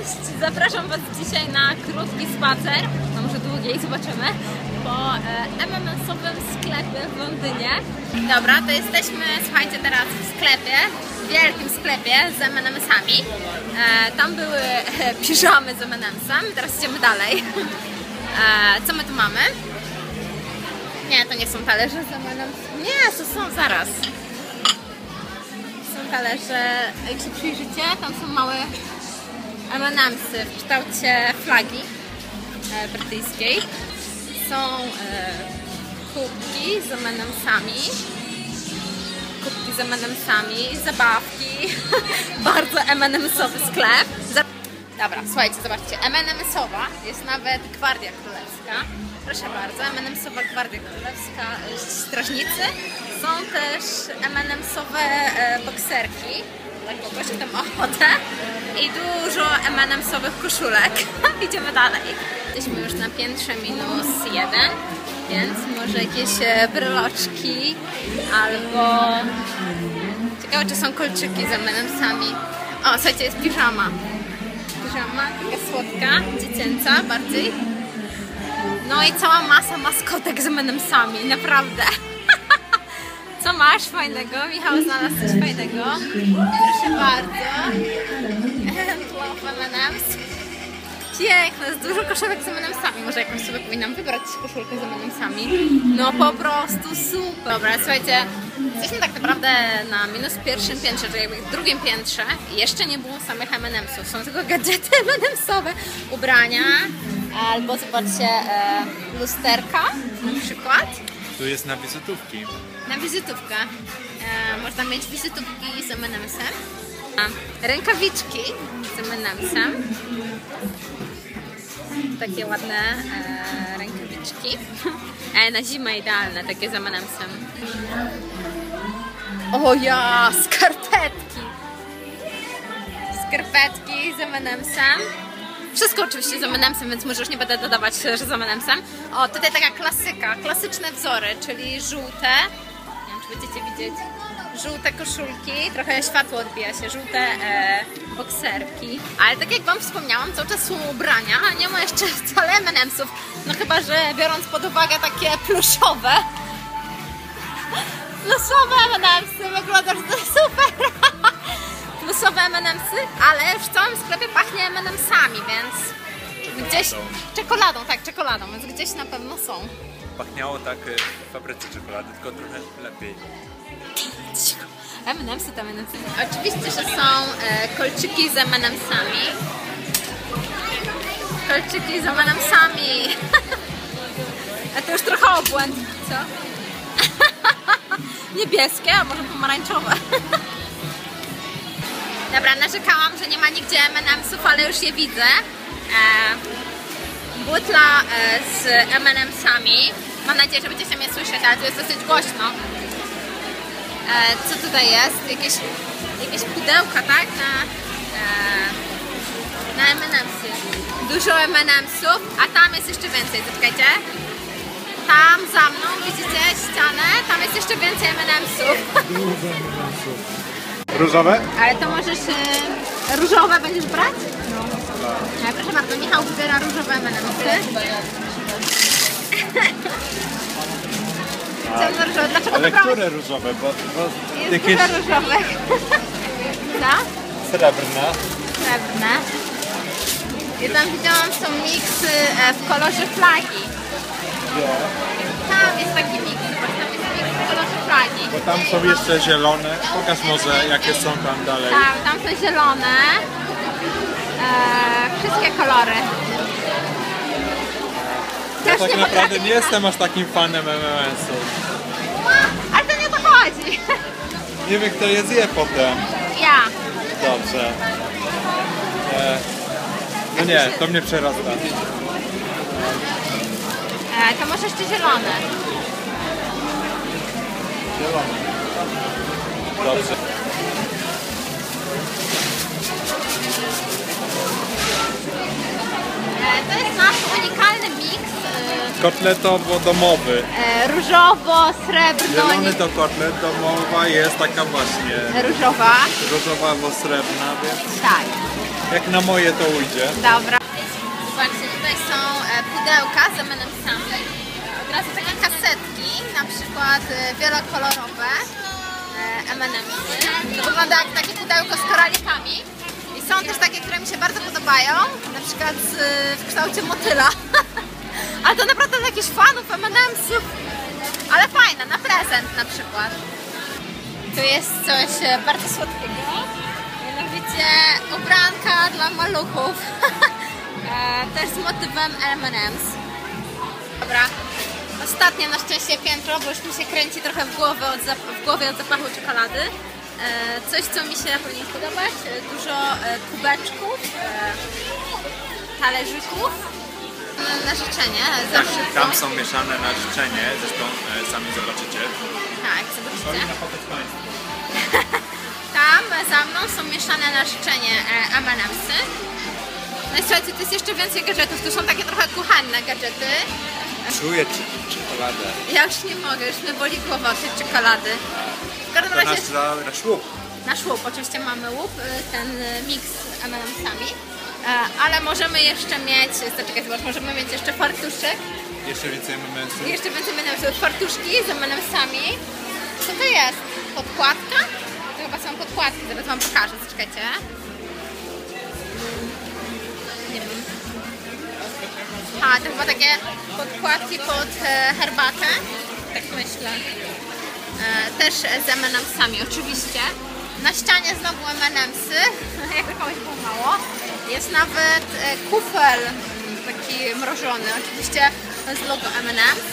Cześć! Zapraszam Was dzisiaj na krótki spacer, no może długiej, zobaczymy, po e, MMS-owym sklepie w Londynie. Dobra, to jesteśmy, słuchajcie, teraz w sklepie, w wielkim sklepie z M&M'sami. E, tam były e, piżamy z M&M'sem, teraz idziemy dalej. Co my tu mamy? Nie, to nie są talerze z M&M's. Nie, to są zaraz. Są talerze, jak się przyjrzycie, tam są małe M&M'sy w kształcie flagi e, brytyjskiej. Są e, kubki z M&M'sami. Kubki z M&M'sami, zabawki. Bardzo M&M'sowy sklep. Dobra, słuchajcie, zobaczcie. M&M'sowa jest nawet Gwardia Królewska. Proszę bardzo, M&M'sowa Gwardia Królewska, strażnicy. Są też M&M'sowe e, bokserki kogoś, kto ma ochotę. I dużo M&M'sowych koszulek. Idziemy dalej. Jesteśmy już na piętrze minus jeden, więc może jakieś e, bryloczki albo... Ciekawe, czy są kolczyki z M&M'sami. O, słuchajcie, jest piżama. Piżama, taka słodka, dziecięca bardziej. No i cała masa maskotek z M&M'sami, naprawdę. Co masz fajnego? Michał znalazł coś fajnego. Proszę bardzo. M&M's. Piękne, jest dużo koszulek z M&M'sami. Może jakąś sobie powinnam wybrać koszulkę z M&M'sami. No po prostu super. Dobra, słuchajcie, jesteśmy tak naprawdę na minus pierwszym piętrze, czyli jakby drugim piętrze. Jeszcze nie było samych M&M'sów. Są tylko gadżety M&M'sowe, ubrania. Albo zobaczcie, e, lusterka na przykład. Tu jest na wizytówki. Na wizytówkę. E, można mieć wizytówki z M&M'sem. Rękawiczki z M&M'sem. Takie ładne e, rękawiczki. E, na zimę idealne, takie z M&M'sem. O ja, skarpetki! Skarpetki z M&M'sem. Wszystko oczywiście z M&M'sem, więc może już nie będę dodawać, że z M&M'sem. O, tutaj taka klasyka, klasyczne wzory, czyli żółte. Nie wiem, czy będziecie widzieć. Żółte koszulki, trochę światło odbija się, żółte e, bokserki. Ale tak jak Wam wspomniałam, cały czas są ubrania, a nie ma jeszcze wcale M&M'sów. No chyba, że biorąc pod uwagę takie pluszowe. Pluszowe M&M'sy, wyglądasz super. Plusowe M&M'sy, ale w całym sklepie pachnie M&M'sami, więc gdzieś... Czekoladą, tak, czekoladą, więc gdzieś na pewno są. Pachniało tak y, w fabryce czekolady, tylko trochę lepiej. M&M'sy to M&M'sy. Oczywiście, że są e, kolczyki z M&M'sami. Kolczyki z M&M'sami. A to już trochę obłęd, co? Niebieskie, a może pomarańczowe. Dobra, narzekałam, że nie ma nigdzie M&M'sów, ale już je widzę. E, butla e, z M&M'sami. Mam nadzieję, że będziecie mnie słyszeć, ale tu jest dosyć głośno. E, co tutaj jest? Jakieś, jakieś pudełka, tak? Na, e, na M&M'sy. Dużo M&M'sów, a tam jest jeszcze więcej, zaczekajcie. Tam za mną, widzicie ścianę? Tam jest jeszcze więcej M&M'sów. Różowe? Ale to możesz... E, różowe będziesz brać? No. E, proszę bardzo, Michał wybiera różowe M&M'sy. Ciemno-różowe. Dlaczego Ale wybrałeś? które różowe? Bo, bo Jest jakieś dużo różowych. Co? srebrne. Srebrne. Ja tam widziałam, są miksy e, w kolorze flagi. Tam jest taki miks, Bo tam są jeszcze zielone. Pokaż może jakie są tam dalej. Tak, tam są zielone. E, wszystkie kolory. Ja Też tak nie naprawdę nie jestem aż takim fanem MMS-u. Ale to nie o to chodzi. Nie wiem kto je zje potem. Ja. Dobrze. E, no nie, to mnie przerasta. E, to może jeszcze zielone. Dobrze. To jest nasz unikalny miks. E, Kotletowo-domowy. e, różowo-srebrno. Zielony to kotlet domowa jest taka właśnie Różowa. różowo-srebrna, więc Tak. Jak na moje to ujdzie. Dobra. Zobaczcie, tutaj są e, pudełka z M&M'sami. Od razu takie kasetki, na przykład e, wielokolorowe e, M&M'sy. To wygląda jak takie pudełko z koralikami. I są też takie, które mi się bardzo podobają, na przykład z, w kształcie motyla. Ale to naprawdę dla jakichś fanów M&M'sów. Ale fajne, na prezent na przykład. Tu jest coś e, bardzo słodkiego. Mianowicie ubranka dla maluchów. E, Też z motywem M&M's. Dobra. Ostatnie na szczęście piętro, bo już mi się kręci trochę w, głowie od zap- w głowie od zapachu czekolady. E, Coś, co mi się powinien podobać. E, Dużo e, kubeczków, e, talerzyków na- życzenie. Tak, Zawsze tam są mieszane na życzenie, zresztą e, sami zobaczycie. Tak, zobaczycie. Tam za mną są mieszane na życzenie e. No i słuchajcie, to jest jeszcze więcej gadżetów. Tu są takie trochę kuchenne gadżety. Czuję czekoladę. Ja już nie mogę, już mnie boli głowa od tej czekolady. W każdym razie nasz za, nasz łup. nasz łup, oczywiście mamy łup, y, ten y, miks z M&M'sami. E, Ale możemy jeszcze mieć, zaczekaj, zobacz, możemy mieć jeszcze fartuszek. Jeszcze więcej momentu. Jeszcze więcej M&M'sów, fartuszki z M&M'sami. Co to jest? Podkładka? To chyba są podkładki, zaraz wam pokażę, zaczekajcie. Nie wiem. A, to chyba takie podkładki pod e, herbatę. Tak myślę. E, też z M&M'sami oczywiście. Na ścianie znowu M&M'sy, jakby komuś było mało. Jest nawet e, kufel taki mrożony, oczywiście z logo M&M's.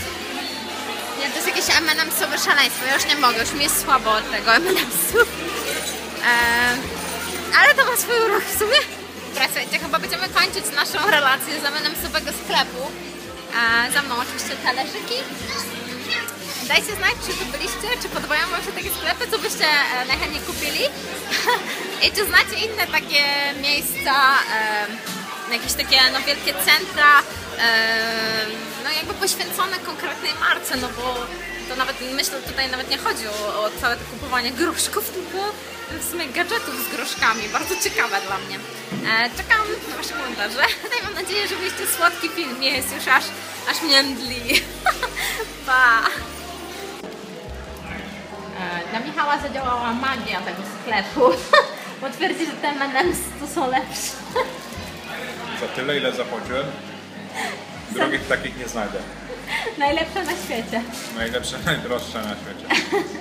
Nie, to jest jakieś M&M'sowe szaleństwo, ja już nie mogę, już mi jest słabo od tego M&M'su. Ale to ma swój urok w sumie. Dobra, chyba będziemy kończyć naszą relację z M&M'sowego sklepu. Eee, za mną oczywiście talerzyki. Dajcie znać, czy tu byliście, czy podobają Wam się takie sklepy, co byście e, najchętniej kupili. I czy znacie inne takie miejsca, e, jakieś takie no, wielkie centra, e, no jakby poświęcone konkretnej marce, no bo to nawet, myślę, tutaj nawet nie chodzi o, o całe to kupowanie groszków, tylko w sumie gadżetów z groszkami. Bardzo ciekawe dla mnie. E, czekam na Wasze komentarze. No i mam nadzieję, że byliście słodki film. Nie jest już aż, aż mnie mdli. pa! E, Na Michała zadziałała magia tego sklepu. Bo twierdzi, że te M&M's to są lepsze. Za tyle, ile zapłaciłem, drogich takich nie znajdę. Najlepsze na świecie. Najlepsze, najdroższe na świecie.